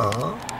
어?